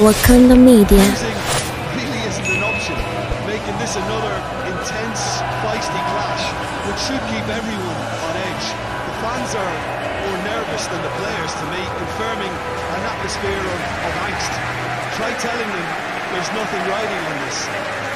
Wakanda Media. Really isn't an option, making this another intense, feisty clash, which should keep everyone on edge. The fans are more nervous than the players to me, confirming an atmosphere of, of angst. Try telling them there's nothing riding on this.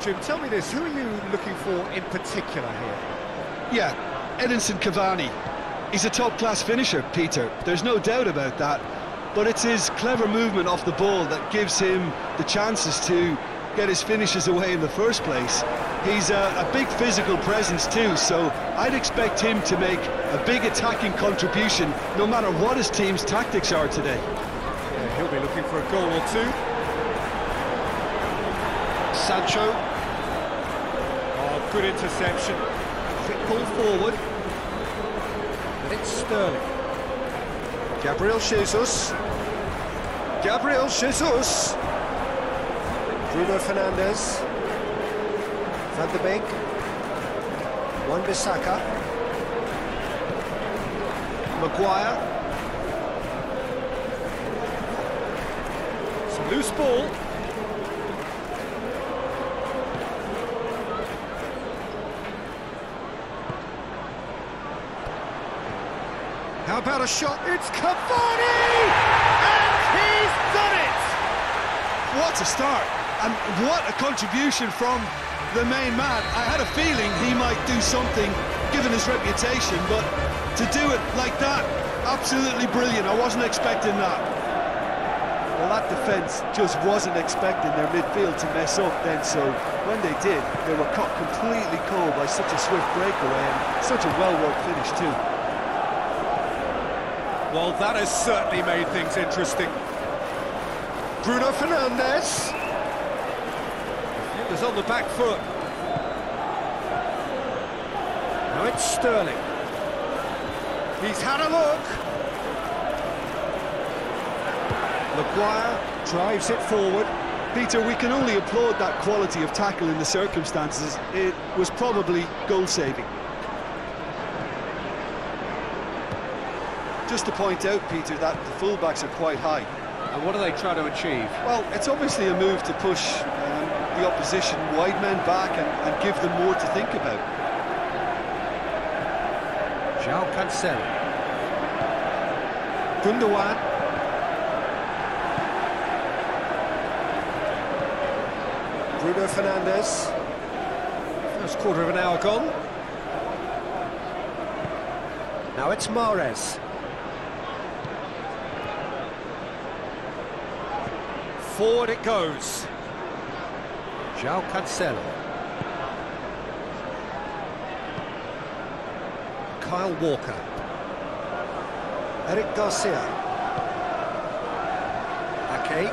Jim, tell me this, who are you looking for in particular here? Yeah, Edinson Cavani. He's a top-class finisher, Peter. There's no doubt about that. But it's his clever movement off the ball that gives him the chances to get his finishes away in the first place. He's a, a big physical presence too, so I'd expect him to make a big attacking contribution no matter what his team's tactics are today. Yeah, he'll be looking for a goal or two. Sancho. Oh, good interception. Quick ball forward. And it's Sterling. Gabriel Jesus. Gabriel Jesus. Bruno Fernandes. Van de Beek. Wan Bissaka. Maguire. It's a loose ball. How about a shot? It's Cavani! And he's done it! What a start! And what a contribution from the main man. I had a feeling he might do something, given his reputation, but to do it like that, absolutely brilliant. I wasn't expecting that. Well, that defence just wasn't expecting their midfield to mess up then, so when they did, they were caught completely cold by such a swift breakaway and such a well-worked finish too. Well, that has certainly made things interesting. Bruno Fernandes. Defenders on the back foot. Now it's Sterling. He's had a look. Maguire drives it forward. Peter, we can only applaud that quality of tackle in the circumstances. It was probably goal-saving. Just to point out, Peter, that the fullbacks are quite high. And what are they trying to achieve? Well, it's obviously a move to push um, the opposition wide men back and, and give them more to think about. João Cancelo. Gundogan. Bruno Fernandes. First quarter of an hour gone. Now it's Mahrez. Forward it goes. João Cancelo. Kyle Walker. Eric Garcia. Ake.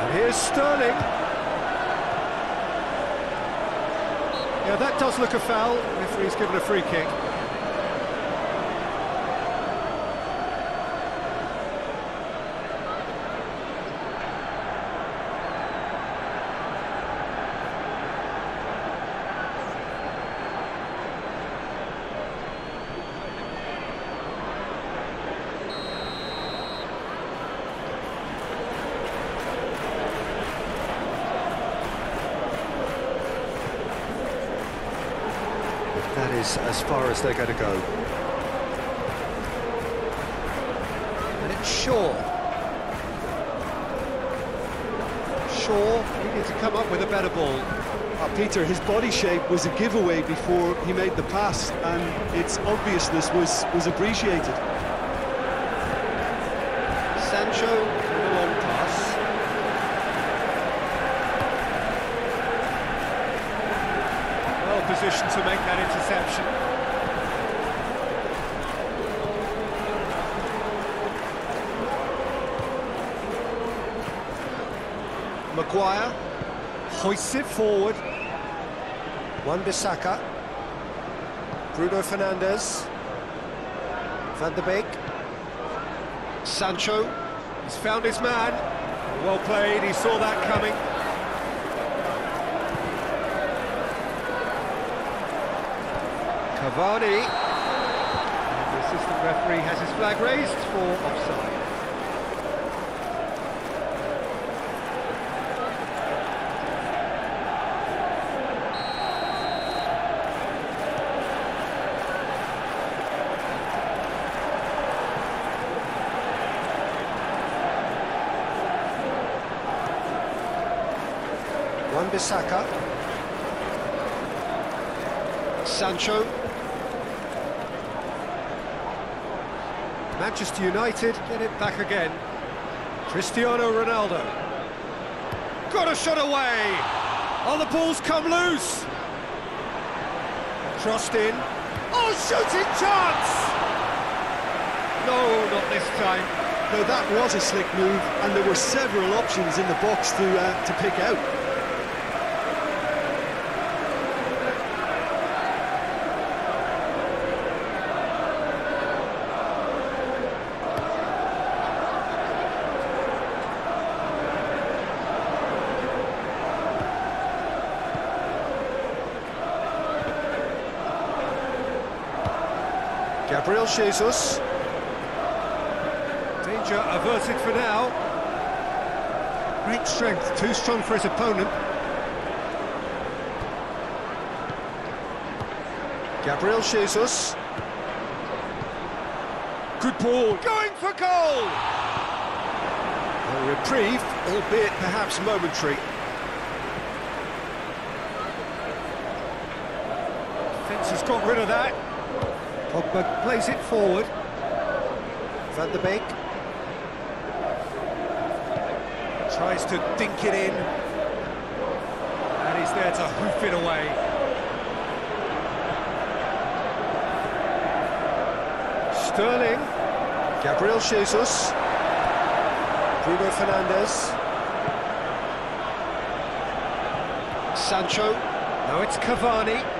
And here's Sterling. Yeah, that does look a foul. Referee's given a free kick. That is as far as they're going to go. And it's Shaw. Shaw needed to come up with a better ball. Uh, Peter, his body shape was a giveaway before he made the pass, and its obviousness was, was appreciated. Sancho with a long pass. Well positioned to make that interception. Maguire hoists it forward. Wan Bissaka. Bruno Fernandes. Van der Beek. Sancho. He's found his man. Well played, he saw that coming. Cavani. The assistant referee has his flag raised for offside. Wan-Bissaka. Sancho. Manchester United get it back again. Cristiano Ronaldo. Got a shot away! Oh, the ball's come loose! Crossed in. Oh, shooting chance! No, not this time. No, that was a slick move, and there were several options in the box to uh, to pick out. Gabriel Jesus. Danger averted for now. Great strength, too strong for his opponent. Gabriel Jesus. Good ball. Going for goal! A reprieve, albeit perhaps momentary. Defence has got rid of that. Pogba plays it forward. Van der Beek. Tries to dink it in. And he's there to hoof it away. Sterling. Gabriel Jesus. Bruno Fernandes. Sancho. Now it's Cavani.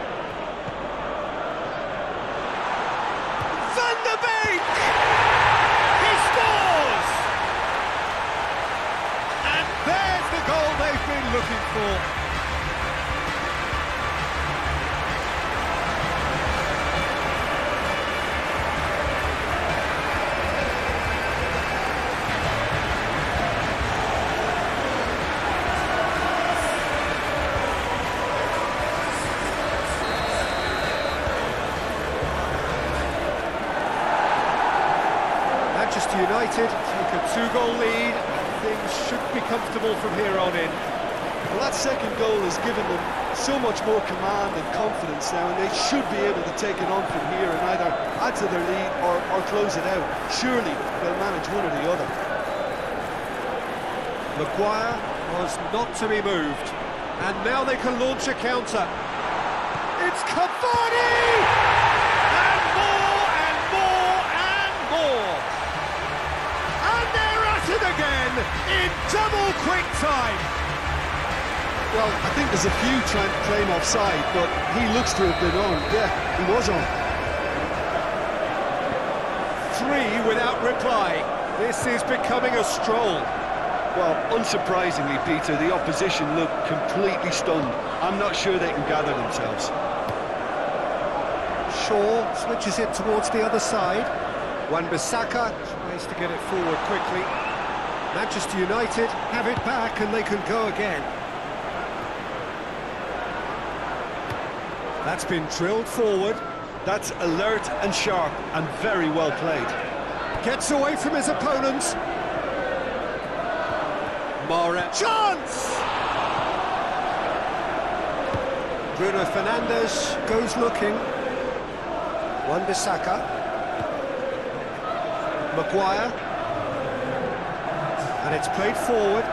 Two-goal lead. Things should be comfortable from here on in. Well, that second goal has given them so much more command and confidence now, and they should be able to take it on from here and either add to their lead or, or close it out. Surely they'll manage one or the other. Maguire was not to be moved. And now they can launch a counter. It's Cavani! And more, and more, and more! And they're at it again in double quick time! Well, I think there's a few trying to claim offside, but he looks to have been on. Yeah, he was on. Three without reply. This is becoming a stroll. Well, unsurprisingly, Peter, the opposition look completely stunned. I'm not sure they can gather themselves. Shaw switches it towards the other side. Wan-Bissaka tries to get it forward quickly. Manchester United have it back and they can go again. That's been drilled forward. That's alert and sharp and very well played. Gets away from his opponents. Mara. Chance! Bruno Fernandes goes looking. Wan-Bissaka. Maguire. And it's played forward.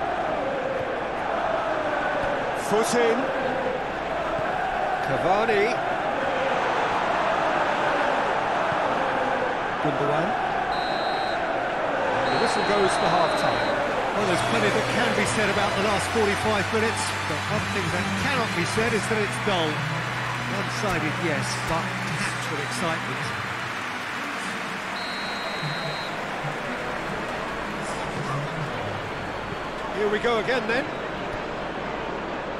Foot in. Cavani. Gundogan. The whistle goes for half-time. Well, there's plenty that can be said about the last 45 minutes, but one thing that cannot be said is that it's dull. One-sided, yes, but with excitement. Here we go again then.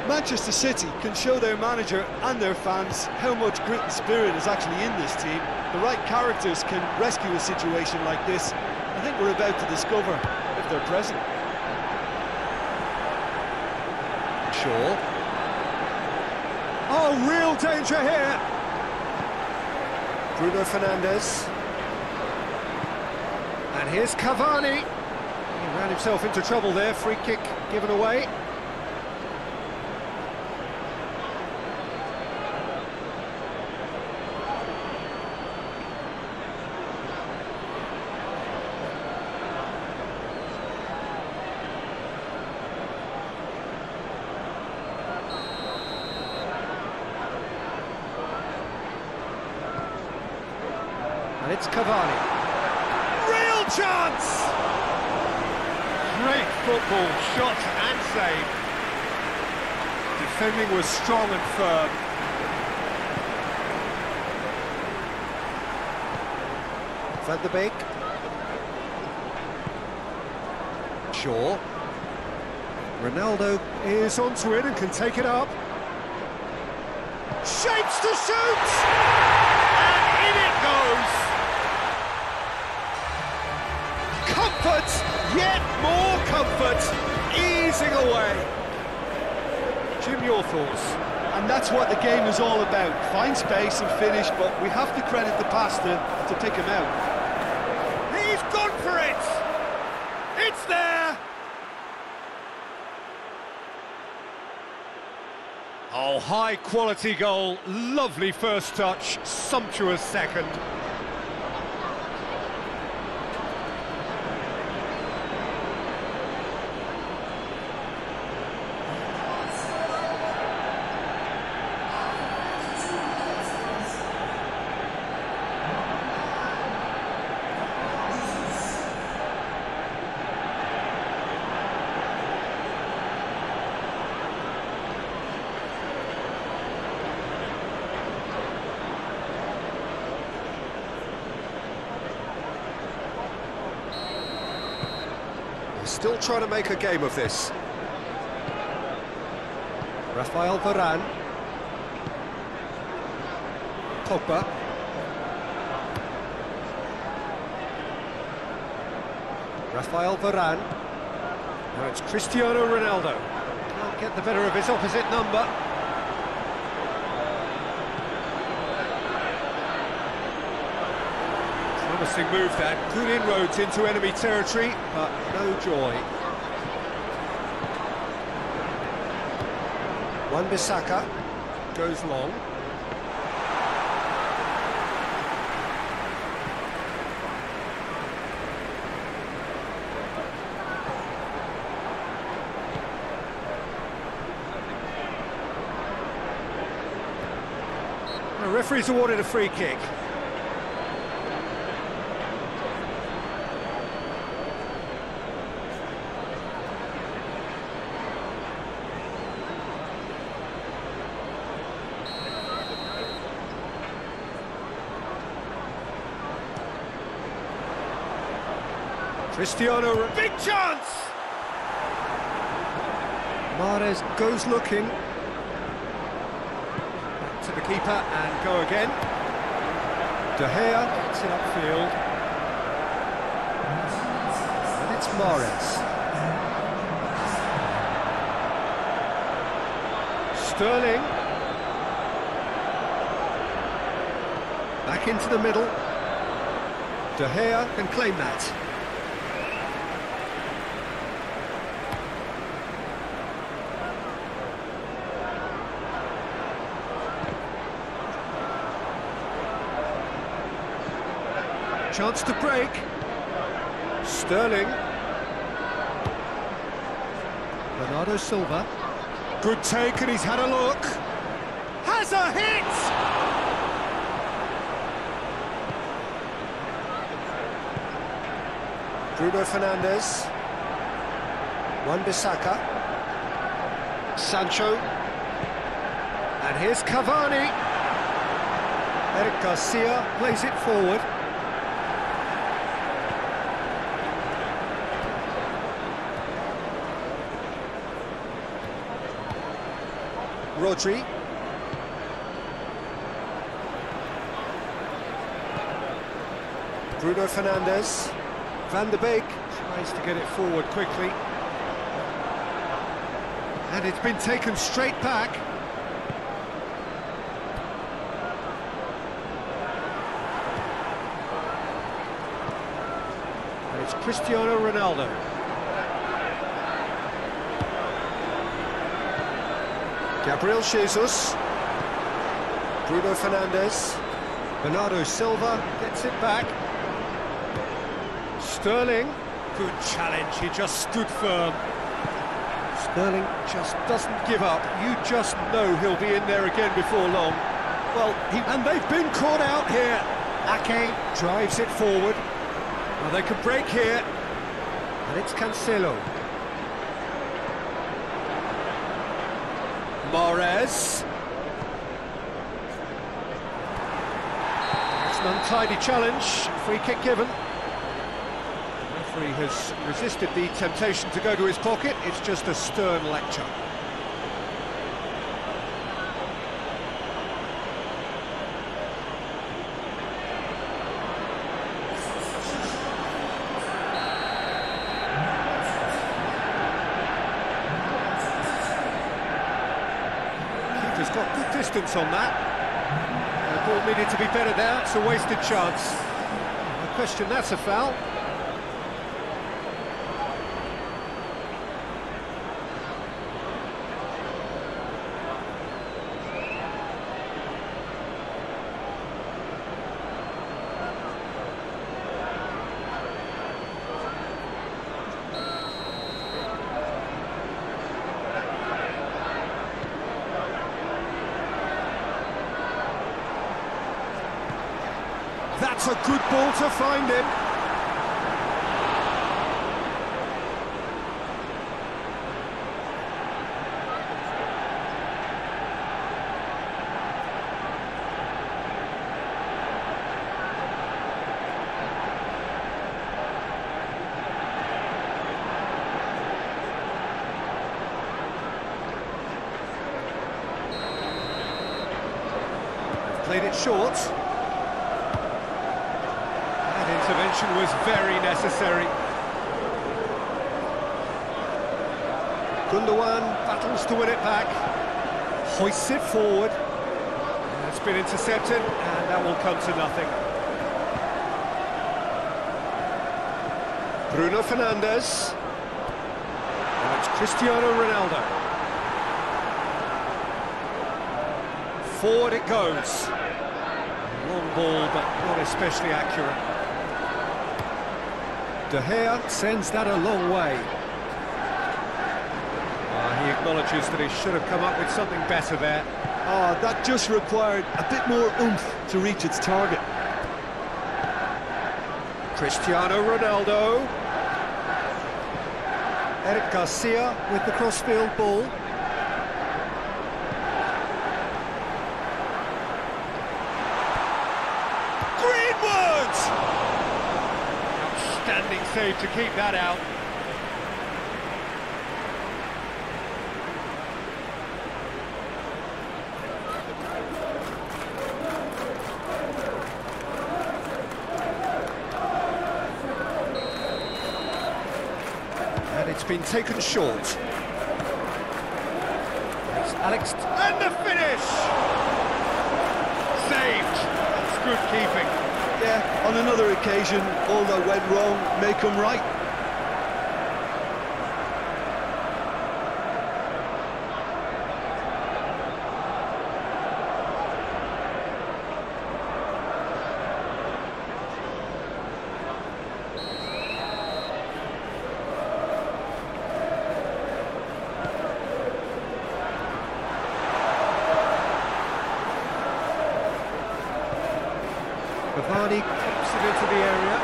Manchester City can show their manager and their fans how much grit and spirit is actually in this team. The right characters can rescue a situation like this. I think we're about to discover if they're present. Shaw. Oh, real danger here. Bruno Fernandes. And here's Cavani. Ran himself into trouble there. Free kick given away. And it's Cavani. Real chance! Great football, shot and save. Defending was strong and firm. Van de Beek. Shaw. Ronaldo is onto it and can take it up. Shapes to shoot! And in it goes! Comfort, yet more comfort, easing away. Your thoughts? And that's what the game is all about. Find space and finish, but we have to credit the pass to, to pick him out. He's gone for it! It's there! Oh, high quality goal, lovely first touch, sumptuous second. Trying to make a game of this. Rafael Varane. Pogba. Rafael Varane. Now it's Cristiano Ronaldo. Can't get the better of his opposite number. Promising move that. Good inroads into enemy territory, but no joy. Wan Bissaka goes long. The referee's awarded a free kick. Cristiano, big chance! Mahrez goes looking. Back to the keeper and go again. De Gea gets it upfield. And it's Mahrez. Sterling. Back into the middle. De Gea can claim that. Chance to break. Sterling. Bernardo Silva. Good take and he's had a look. Has a hit! Bruno Fernandes. Wan Bissaka. Sancho. And here's Cavani. Eric Garcia plays it forward. Rodri. Bruno Fernandes. Van der Beek tries to get it forward quickly. And it's been taken straight back. And it's Cristiano Ronaldo. Gabriel Jesus. Bruno Fernandes. Bernardo Silva gets it back. Sterling. Good challenge, he just stood firm. Sterling just doesn't give up. You just know he'll be in there again before long. Well, he, and they've been caught out here. Ake drives it forward. Well, they can break here. And it's Cancelo. Mahrez. It's an untidy challenge. Free kick given. The referee has resisted the temptation to go to his pocket. It's just a stern lecture. Keeper's got good distance on that. The ball needed to be better there, it's a wasted chance. I question that's a foul. That's a good ball to find him. Played it short. Intervention was very necessary. Gundogan battles to win it back. Hoists it forward. It's been intercepted, and that will come to nothing. Bruno Fernandes. Now it's Cristiano Ronaldo. Forward it goes. Long ball, but not especially accurate. De Gea sends that a long way. Ah, he acknowledges that he should have come up with something better there. Ah, that just required a bit more oomph to reach its target. Cristiano Ronaldo. Eric Garcia with the crossfield ball. Save to keep that out. And it's been taken short. It's Alex, and the finish! Saved. That's good keeping. On another occasion, all that went wrong may come right. Cavani keeps it into the area.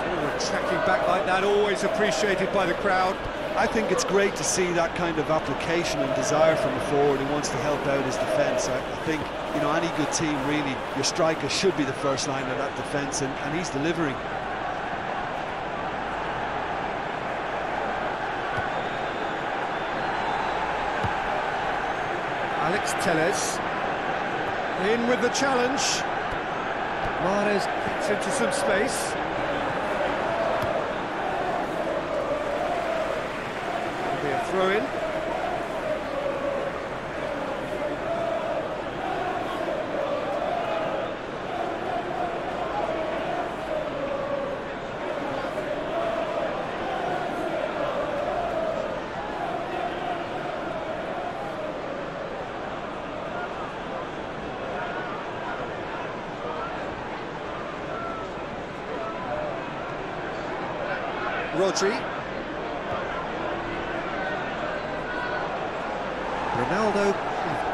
Forward tracking back like that, always appreciated by the crowd. I think it's great to see that kind of application and desire from a forward who wants to help out his defence. I, I, think, you know, any good team really, your striker should be the first line of that defence, and, and he's delivering. Alex Telles in with the challenge. Mahrez gets into some space. It'll be a throw in. Rodri. Ronaldo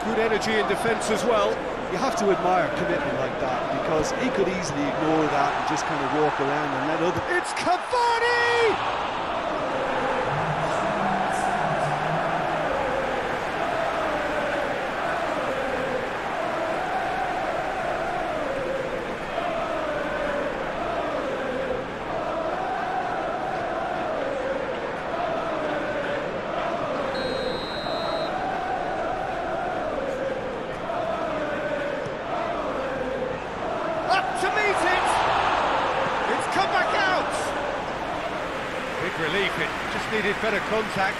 good energy in defence as well. You have to admire commitment like that because he could easily ignore that and just kind of walk around and let other... It's Cavani! to meet it. It's come back out. Big relief, it just needed better contact.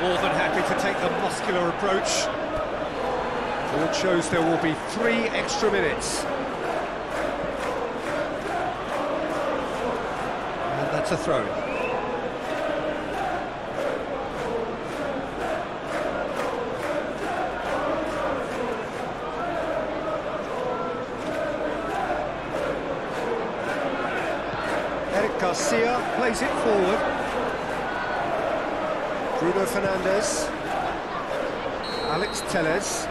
more than happy to take the muscular approach. Board shows there will be three extra minutes. And that's a throw. Eric Garcia plays it forward. Bruno Fernandes. Alex Telles.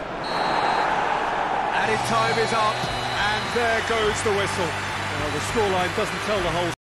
Added time is up, and there goes the whistle. Well, the scoreline doesn't tell the whole